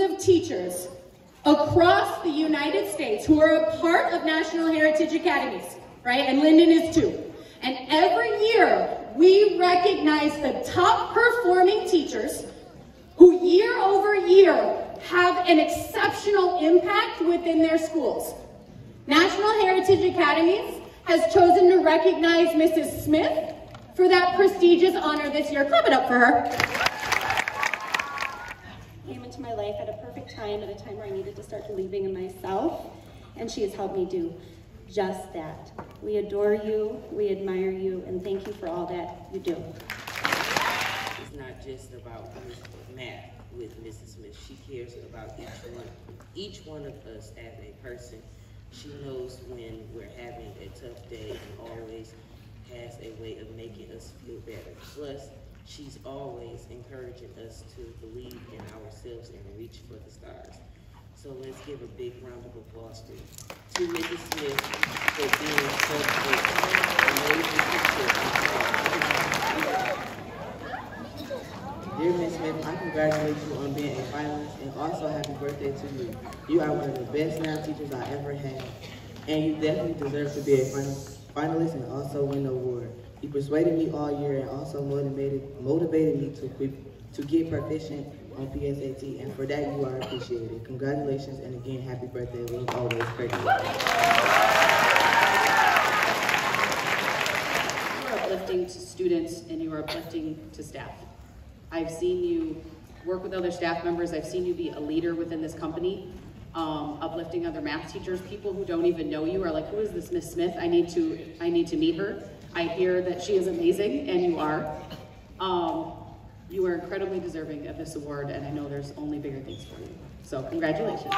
of teachers across the United States who are a part of National Heritage Academies, right? And Linden is too. And every year, we recognize the top performing teachers who year over year have an exceptional impact within their schools. National Heritage Academies has chosen to recognize Mrs. Smith for that prestigious honor this year. Clap it up for her. Perfect time, at a time where I needed to start believing in myself, and she has helped me do just that. We adore you, we admire you, and thank you for all that you do. It's not just about math with Mrs. Smith. She cares about each one, each one of us as a person. She knows when we're having a tough day and always has a way of making us feel better. Plus, she's always encouraging us to believe in ourselves and reach for the stars. So let's give a big round of applause to, to. Smith for being such an amazing teacher. Dear Ms. Smith, I congratulate you on being a finalist and also happy birthday to you. You are one of the best math teachers I ever had, and you definitely deserve to be a finalist and also win the award. You persuaded me all year and also motivated motivated me to to get proficient on PSAT, and for that you are appreciated. Congratulations, and again, happy birthday. We always pray You are uplifting to students and you are uplifting to staff. I've seen you work with other staff members. I've seen you be a leader within this company, um, uplifting other math teachers. People who don't even know you are like, who is this Miss Smith? I need to, I need to meet her. I hear that she is amazing, and you are. Um, you are incredibly deserving of this award, and I know there's only bigger things for you. So congratulations.